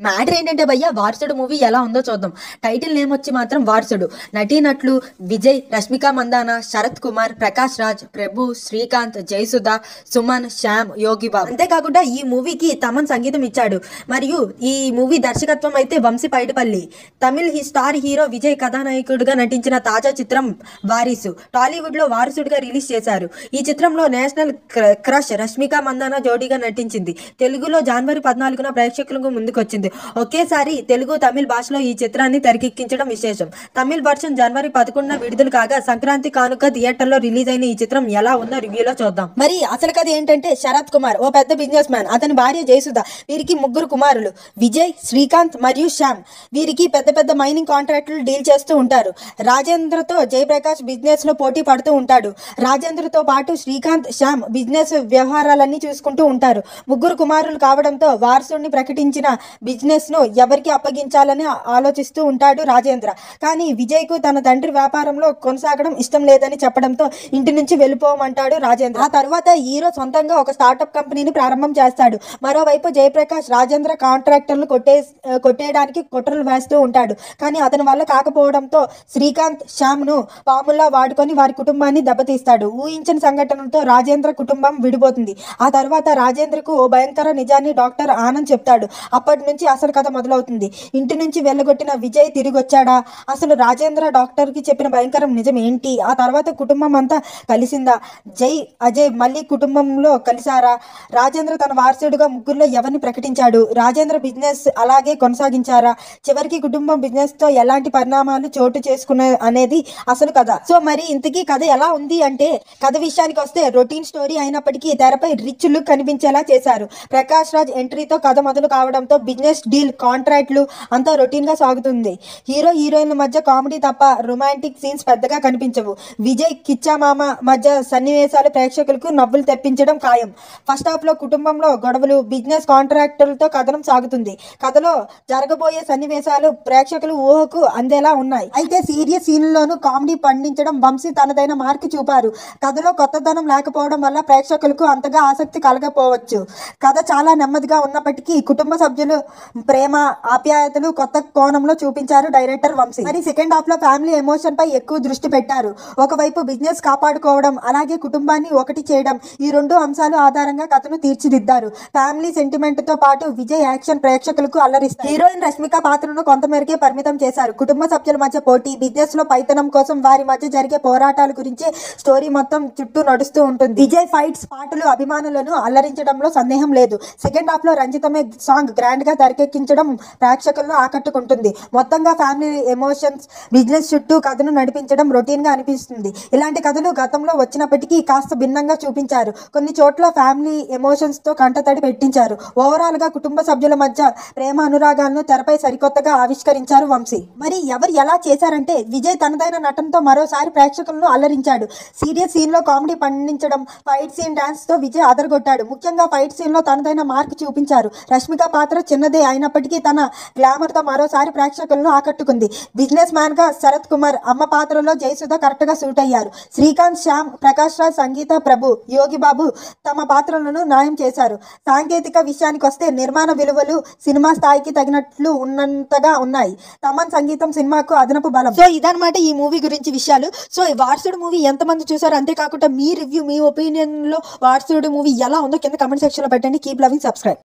Matter ఏంటంటే భయ్య వారసుడు మూవీ ఎలా ఉందో చూద్దాం. టైటిల్ నేమ్ వచ్చి మాత్రం వారసుడు. నటీనట్లు విజయ్ రష్మిక మందాన శరత్ కుమార్ ప్రకాష్ రాజ్ ప్రభు శ్రీకాంత్ జయసుధ సుమన్ శ్యామ్ యోగి బాబు. అంతేకాకుండా ఈ మూవీకి తమన్ సంగీతం ఇచ్చాడు. మరియు ఈ మూవీ దర్శకత్వం అయితే వంశీ పైడిపల్లి. తమిళ్ స్టార్ హీరో విజయ్ కథానాయకుడిగా నటించిన తాజా చిత్రం వారిసు. టాలీవుడ్లో వారసుడిగా రిలీజ్ చేశారు. ఈ చిత్రంలో నేషనల్ క్ర- క్రష్ రష్మిక మందాన జోడీగా నటించింది. తెలుగులో జనవరి పద్నాలుగున ప్రేక్షకులకు ముందుకొచ్చింది. ఒకేసారి తెలుగు తమిళ భాషలో ఈ చిత్రాన్ని తెరకెక్కించడం విశేషం. తమిళ వర్షన్ జనవరి పదకొండున విడుదల కాగా సంక్రాంతి కానుక థియేటర్లో రిలీజ్ అయిన ఈ చిత్రం ఎలా ఉందో రివ్యూలో చూద్దాం. మరి అసలు కథ ఏంటంటే శరత్ కుమార్ ఓ పెద్ద బిజినెస్ మ్యాన్ అతని భార్య జయసుధ వీరికి ముగ్గురు కుమారులు. విజయ్ శ్రీకాంత్ మరియు శ్యామ్. వీరికి పెద్ద పెద్ద మైనింగ్ కాంట్రాక్టులు డీల్ చేస్తూ ఉంటారు. రాజేంద్రతో జయప్రకాష్ బిజినెస్లో పోటీ పడుతూ ఉంటాడు. రాజేంద్రతో పాటు శ్రీకాంత్ శ్యామ్ బిజినెస్ వ్యవహారాలన్నీ చూసుకుంటూ ఉంటారు. ముగ్గురు కుమారులు కావడంతో వారసుడిని ప్రకటించిన బిజినెస్ ను ఎవరికి అప్పగించాలని ఆలోచిస్తూ ఉంటాడు రాజేంద్ర. కానీ విజయ్కు తన తండ్రి వ్యాపారంలో కొనసాగడం ఇష్టం లేదని చెప్పడంతో ఇంటి నుంచి వెళ్ళిపోమంటాడు రాజేంద్ర. ఆ తర్వాత హీరో సొంతంగా ఒక స్టార్టప్ కంపెనీని ప్రారంభం చేస్తాడు. మరోవైపు జయప్రకాష్ రాజేంద్ర కాంట్రాక్టర్లు కొట్టే కొట్టేయడానికి కుట్రలు వేస్తూ ఉంటాడు. కానీ అతని వల్ల కాకపోవడంతో శ్రీకాంత్ శ్యామ్ను పాముల్లా వాడుకొని వారి కుటుంబాన్ని దెబ్బతీస్తాడు. ఊహించిన సంఘటనలతో రాజేంద్ర కుటుంబం విడిపోతుంది. ఆ తర్వాత రాజేంద్రకు ఓ భయంకర నిజాన్ని డాక్టర్ ఆనంద్ చెప్తాడు. అప్పటి నుంచి అసలు కథ మొదలవుతుంది. ఇంటి నుంచి వెళ్ళగొట్టిన విజయ్ తిరిగి వచ్చాడా అసలు రాజేంద్ర డాక్టర్కి చెప్పిన భయంకరం నిజం ఏంటి ఆ తర్వాత కుటుంబం అంతా కలిసిందా? జై అజయ్ మళ్ళీ కుటుంబంలో కలిసారా? రాజేంద్ర తన వారసుడిగా ముగ్గురులో ఎవరిని ప్రకటించాడు? రాజేంద్ర బిజినెస్ అలాగే కొనసాగించారా? చివరికి కుటుంబం బిజినెస్తో ఎలాంటి పరిణామాలు చోటు చేసుకునే అనేది అసలు కథ. సో మరి ఇంతకీ కథ ఎలా ఉంది అంటే కథ విషయానికి వస్తే రొటీన్ స్టోరీ అయినప్పటికీ తెరపై రిచ్ లుక్ కనిపించేలా చేశారు. ప్రకాష్ రాజ్ ఎంట్రీతో కథ మొదలు కావడంతో బిజినెస్ డీల్ కాంట్రాక్ట్లు అంతా రొటీన్గా సాగుతుంది. హీరో హీరోయిన్ల మధ్య కామెడీ తప్ప రొమాంటిక్ సీన్స్ పెద్దగా కనిపించవు. విజయ్ కిచ్చా మామ మధ్య సన్నివేశాలు ప్రేక్షకులకు నవ్వులు తెప్పించడం ఖాయం. ఫస్ట్ హాఫ్లో కుటుంబంలో గొడవలు బిజినెస్ కాంట్రాక్టులతో కథనం సాగుతుంది. కథలో జరగబోయే సన్నివేశాలు ప్రేక్షకులు ఊహకు అందేలా ఉన్నాయి. అయితే సీరియస్ సీన్లలోనూ కామెడీ పండించడం వంశీ తనదైన మార్కు చూపారు. కథలో కొత్తదనం లేకపోవడం వల్ల ప్రేక్షకులకు అంతగా ఆసక్తి కలగపోవచ్చు. కథ చాలా నెమ్మదిగా ఉన్నప్పటికీ కుటుంబ సభ్యులు ప్రేమ ఆప్యాయతలు కొత్త కోణంలో చూపించారు డైరెక్టర్ వంశీ. మరి సెకండ్ హాఫ్లో ఫ్యామిలీ ఎమోషన్ పై ఎక్కువ దృష్టి పెట్టారు. ఒకవైపు బిజినెస్ కాపాడుకోవడం అలాగే కుటుంబాన్ని ఒకటి చేయడం ఈ రెండు అంశాలు ఆధారంగా కథను తీర్చిదిద్దారు. ఫ్యామిలీ సెంటిమెంట్తో పాటు విజయ్ యాక్షన్ ప్రేక్షకులకు అల్లరిస్తారు. హీరోయిన్ రష్మిక పాత్రను కొంతమేరకే పరిమితం చేశారు. కుటుంబ సభ్యుల మధ్య పోటీ బిజినెస్లో పైతనం కోసం వారి మధ్య జరిగే పోరాటాల గురించి స్టోరీ మొత్తం చుట్టూ నడుస్తూ ఉంటుంది. విజయ్ ఫైట్స్ పాటలు అభిమానులను అల్లరించడంలో సందేహం లేదు. సెకండ్ హాఫ్లో రంజితమే సాంగ్ గ్రాండ్గా తెరకెక్కించడం ప్రేక్షకులను ఆకట్టుకుంటుంది. మొత్తంగా ఫ్యామిలీ ఎమోషన్స్ బిజినెస్ చుట్టూ కథను నడిపించడం రొటీన్గా అనిపిస్తుంది. ఇలాంటి కథలు గతంలో వచ్చినప్పటికీ కాస్త భిన్నంగా చూపించారు. కొన్ని చోట్ల ఫ్యామిలీ ఎమోషన్స్తో కంటతడి పెట్టించారు. ఓవరాల్గా కుటుంబ సభ్యుల మధ్య ప్రేమ అనురాగాలను తెరపై సరికొత్తగా ఆవిష్కరించారు వంశీ. మరి ఎవరు ఎలా చేశారంటే విజయ్ తనదైన నటనతో మరోసారి ప్రేక్షకులను అల్లరించాడు సీరియస్ సీన్లో కామెడీ పండించడం ఫైట్ సీన్ డాన్స్తో విజయ్ అదరగొట్టాడు. ముఖ్యంగా ఫైట్ సీన్లో తనదైన మార్క్ చూపించారు. రష్మిక పాత్ర చిన్నదే అయినప్పటికీ తన గ్లామర్తో మరోసారి ప్రేక్షకులను ఆకట్టుకుంది. బిజినెస్ మ్యాన్గా శరత్ కుమార్ అమ్మ పాత్రలో జయసుధ కరెక్ట్గా సూట్ అయ్యారు. శ్రీకాంత్ శ్యామ్ ప్రకాష్ రాజ్ సంగీత ప్రభు యోగి బాబు తమ పాత్రలను న్యాయం చేశారు. సాంకేతిక విషయానికి వస్తే నిర్మాణ విలువలు సినిమా స్థాయికి తగినట్లు ఉన్నంతగా ఉన్నాయి. తమన్ సంగీతం సినిమాకు అదనపు బలం. సో ఇదనమాట ఈ మూవీ గురించి విషయాలు. సో ఈ వారసుడు మూవీ ఎంతమంది చూసారు? అంతేకాకుండా మీ రివ్యూ మీ ఒపీనియన్లో వార్సుడు మూవీ ఎలా ఉందో కింద కమెంట్ సెక్షన్లో పెట్టండి. Keep loving subscribe.